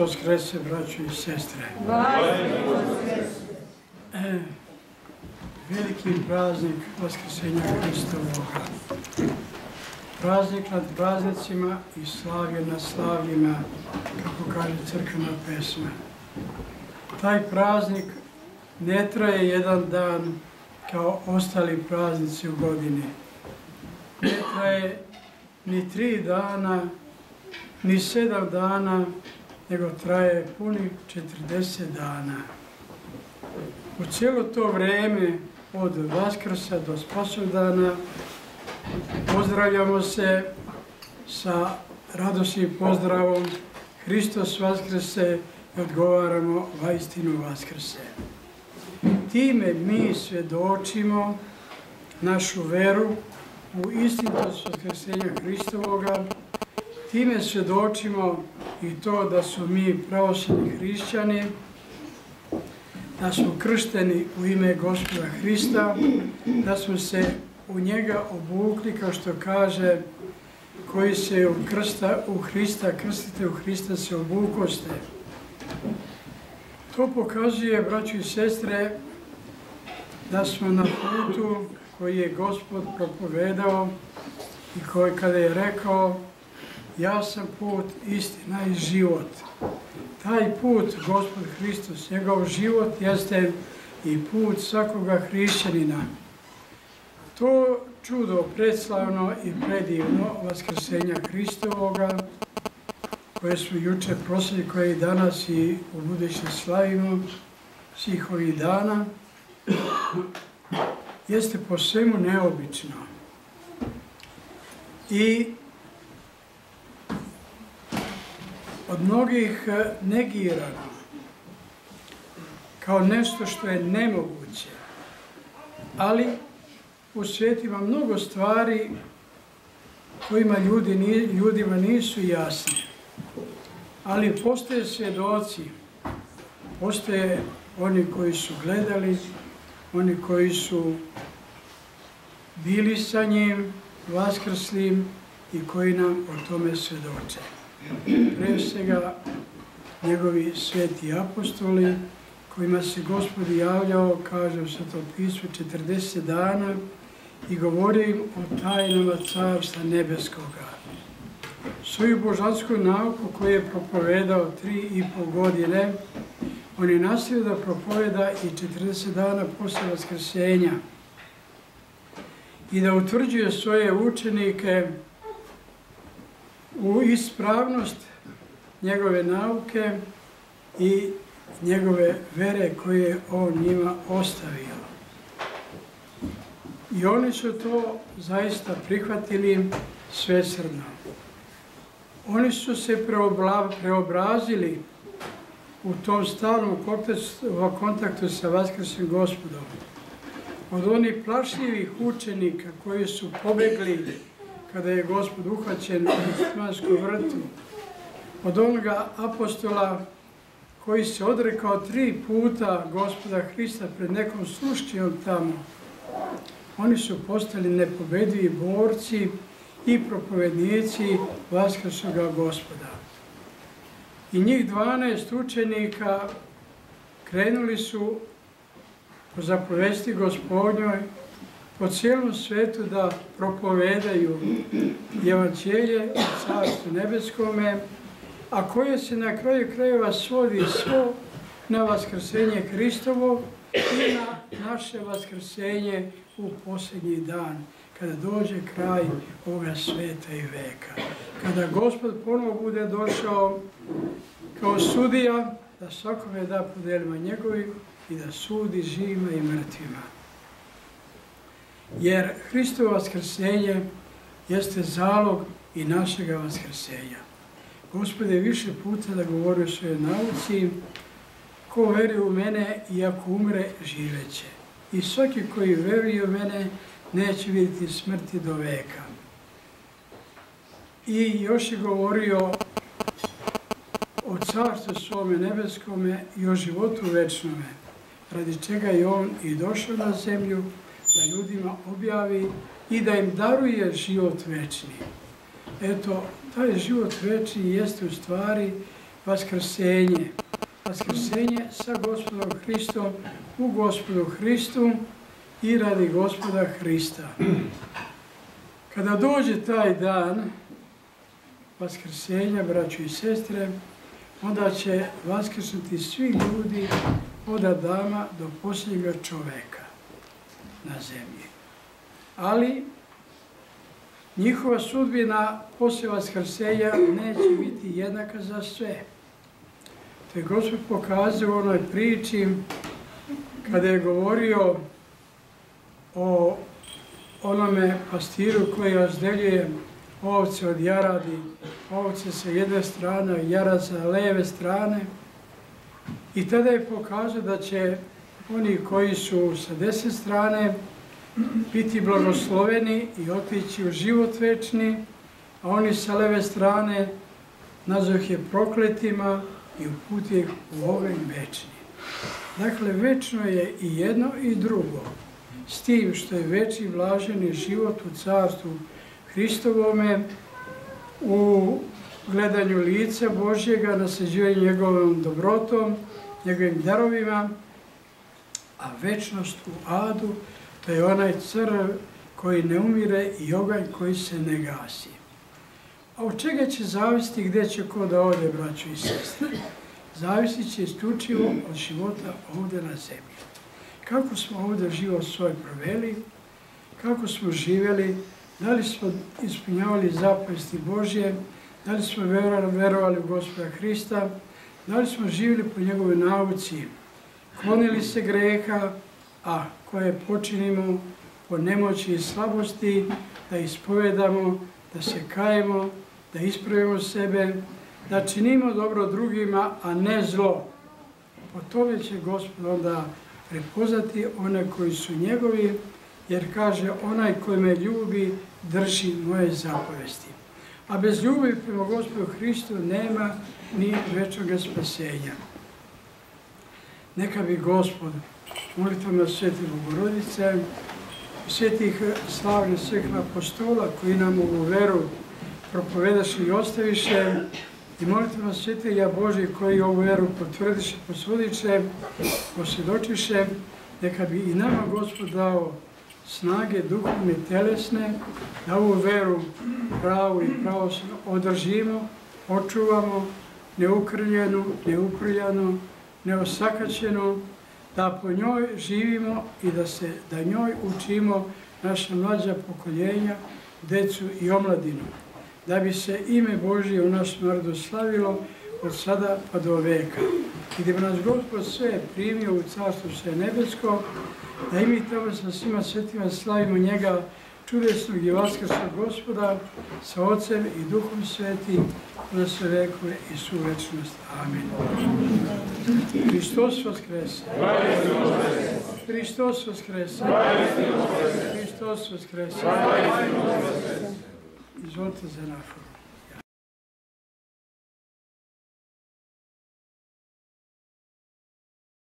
Voskrese, braćo i sestre. E, veliki praznik Vaskrsenja Hristovoga. Praznik nad praznicima i slavlje nad slavljima, kako kaže crkvena pesma. Taj praznik ne traje jedan dan kao ostali praznici u godini. Ne traje ni tri dana, ni sedam dana, nego traje puni 40 dana. U cijelo to vreme, od Vaskrsa do Spasovdana, pozdravljamo se sa radosnim pozdravom Hristos Vaskrse i odgovaramo vaistinu Vaskrse. Time mi svjedočimo našu veru u istinitost Vaskrsenja Hristovoga, time svjedočimo i to da su mi pravoslavni hrišćani, da smo kršteni u ime Gospoda Hrista, da smo se u njega obukli, kao što kaže, koji se u, krsta, u Hrista, krstite u Hrista se obukoste. To pokazuje, braćo i sestre, da smo na putu koji je Gospod propovedao i koji kada je rekao ja sam put, istina i život. Taj put, Gospod Hristos, njegov život jeste i put svakoga hrišćanina. To čudo predslavno i predivno Vaskrsenja Hristovoga, koje smo juče prosili, koje i danas i u buduće slavimo svih ovih dana, jeste po svemu neobično. I od mnogih negirano kao nešto što je nemoguće. Ali u svijetu ima mnogo stvari kojima ljudi, ljudima nisu jasne. Ali postoje svjedoci, postoje oni koji su gledali, oni koji su bili sa njim, vaskrslim i koji nam o tome svjedoče pre svega njegovi sveti apostoli, kojima se gospod javljao, kaže u Svetom pismu, 40 dana i govorio im o tajnama carstva nebeskoga. Svoju božansku nauku koju je propovedao tri i pol godine, on je nastavio da propoveda i 40 dana posle Vaskrsenja i da utvrđuje svoje učenike u ispravnost njegove nauke i njegove vere koje je on njima ostavio. I oni su to zaista prihvatili svesrdno. Oni su se preobrazili u tom stalnom kontaktu sa Vaskrsnim gospodom. Od onih plašljivih učenika koji su pobegli kada je gospod uhvaćen u Stimanskom vrtu, od onoga apostola koji se odrekao tri puta gospoda Hrista pred nekom slušćijom tamo, oni su postali nepobedivi borci i propovednici Vaskrsoga gospoda. I njih 12 učenika krenuli su po zapovesti gospodnjoj po cijelom svetu da propovedaju evanđelje u Carstvu nebeskome, a koje se na kraju krajeva svodi svo na Vaskrsenje Hristovo i na naše Vaskrsenje u posljednji dan, kada dođe kraj ovoga sveta i veka. Kada Gospod ponovo bude došao kao sudija, da svakome da podelima njegovim i da sudi živima i mrtvima. Jer Hristovo vaskrsenje jeste zalog i našega vaskrsenja. Gospod je više puta da govori o svojoj nauci, ko veruje u mene i ako umre, živeće. I svaki koji veruje u mene neće vidjeti smrti do veka. I još je govorio o carstvu svome nebeskome i o životu večnome, radi čega je on i došao na zemlju, da ljudima objavi i da im daruje život večni. Eto, taj život večni jeste u stvari vaskrsenje. Vaskrsenje sa gospodom Hristom u gospodu Hristu i radi gospoda Hrista. Kada dođe taj dan vaskrsenja, braćo i sestre, onda će vaskrsnuti svi ljudi od Adama do posljednjega čoveka na zemlji. Ali njihova sudbina poslije vaskrsenja neće biti jednaka za sve. To je Gospod pokazao u onoj priči kada je govorio o onome pastiru koji razdeljuje ovce od jaradi, ovce sa jedne strane, jarad sa leve strane. I tada je pokazao da će oni koji su sa deset strane biti blagosloveni i otići u život večni, a oni sa leve strane nazvah je prokletima i uputi ih u oven večni. Dakle, večno je i jedno i drugo, s tim što je veći vlaženi život u carstvu Hristovome, u gledanju lica Božjega, nasađivanju njegovom dobrotom, njegovim darovima, a večnost u adu, to je onaj crv koji ne umire i oganj koji se ne gasi. A od čega će zavisiti gdje će ko da ode, braćo i sestre? Zavisit će isključivo od života ovdje na zemlji. Kako smo ovdje život svoj proveli, kako smo živjeli, da li smo ispunjavali zapovesti Božje, da li smo verovali u Gospoda Hrista, da li smo živjeli po njegovoj nauci, klonili se greha, a koje počinimo po nemoći i slabosti, da ispovedamo, da se kajemo, da ispravimo sebe, da činimo dobro drugima, a ne zlo. Po tome će Gospod onda prepoznati one koji su njegovi, jer kaže onaj koji me ljubi drži moje zapovesti. A bez ljubavi prema Gospodu Hristu nema ni večnog spasenja. Neka bi Gospod molitvama Sveti Bogorodice, svetih slavnih svih apostola koji nam ovu veru propovedaše i ostaviše i molitvama svetilja Božih koji ovu veru potvrdiše, posvodiše, posvjedočiše, neka bi i nama Gospod dao snage duhovne i telesne da ovu veru pravu i pravosno održimo, očuvamo, neukrljenu, neuprljanu, neosakaćenu, da po njoj živimo i da se da njoj učimo naša mlađa pokoljenja, decu i omladinu, da bi se ime Božije u našem narodu slavilo od sada pa do veka. I da bi nas Gospod sve primio u carstvo sve nebesko, da i mi tamo sa svima svetima slavimo njega čudesnog i vaskrsnog gospoda sa Otcem i Duhom Svetim na sve vekove i suvečnost. Amin. Hristos Vaskrese. Hristos Vaskrese. Hristos Vaskrese. Izvolite za nafor.